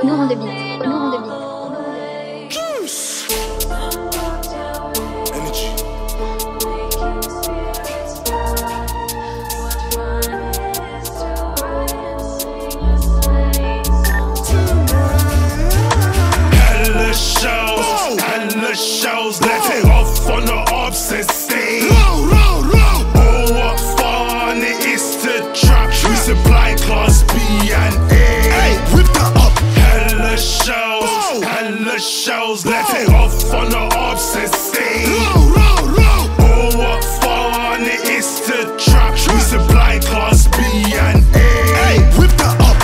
de beat. Laurent de beat. Juice. Energy. Hella shows, hella shows. Let's take off on the opposite stage. Hella shows. Let's Whoa. off on the opposite stage. Roll, roll, roll. Oh, what fun it is to trap. We supply class B and A. Hey, whip that up.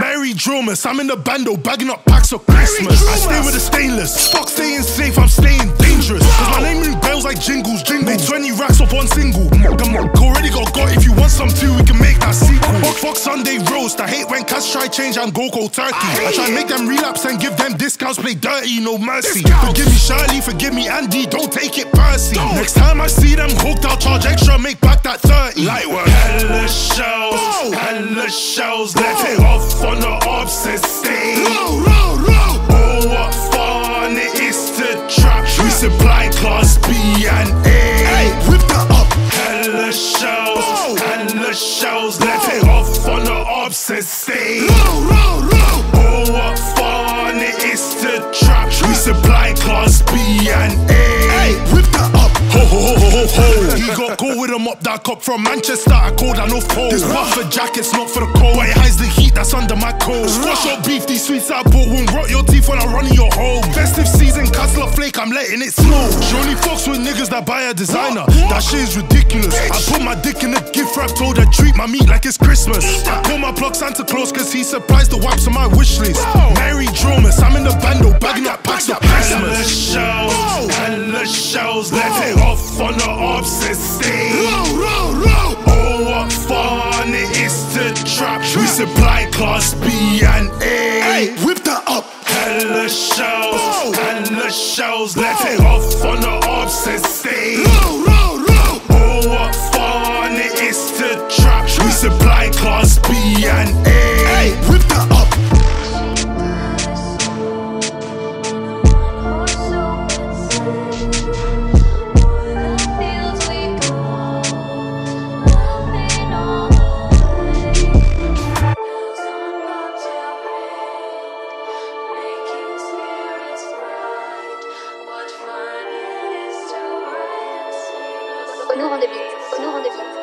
Merry Drillmas, I'm in the bando, bagging up packs of Christmas. I stay with the stainless. Fuck staying safe, I'm staying Sunday roast. I hate when cats try change and go cold turkey. I try make them relapse and give them discounts, play dirty, no mercy. Discounts. Forgive me, Shirley, forgive me, Andy, don't take it personally. Don't. Next time I see them hooked, I'll charge extra, make back that 30. Light work. Hella shows, Whoa. hella shows. Let's take off on the opposite stage. Roll, roll, roll. Oh, what fun it is to trap. We supply class B and A. Hey, whip that up. Hella shows, Hella shows. Let's take off on the opposite stage. Roll, roll, roll. Oh, what fun it is to trap. We supply class B and A. Hey, whip that up. Ho ho ho ho ho ho. He got go with him up that cup from Manchester. I called, I know fold. This buffer jacket's not for the cold. But it hides the heat that's under my coat. Squash your beef, these sweets I bought won't rot your teeth when I run in your home. Festive season, castle of flake, I'm letting it snow. She only fucks with niggas that buy a designer. That shit is ridiculous. I put my dick in a gift wrap, told her treat my meat like it's Christmas. I pull my plug Santa Claus cause he surprised the wipes on my wish list. Merry Drillmas, I'm in the bando, bagging up packs of Christmas. shows, hella shows. Let's take off on the opposite stage. Roll, roll, roll. Oh, what fun it is to trap. We supply class B and A. Hey, whip that up. Hella shows, Whoa. hella shows. Let's off on the opposite Renaud Rendez-vous. Renaud Rendez-vous.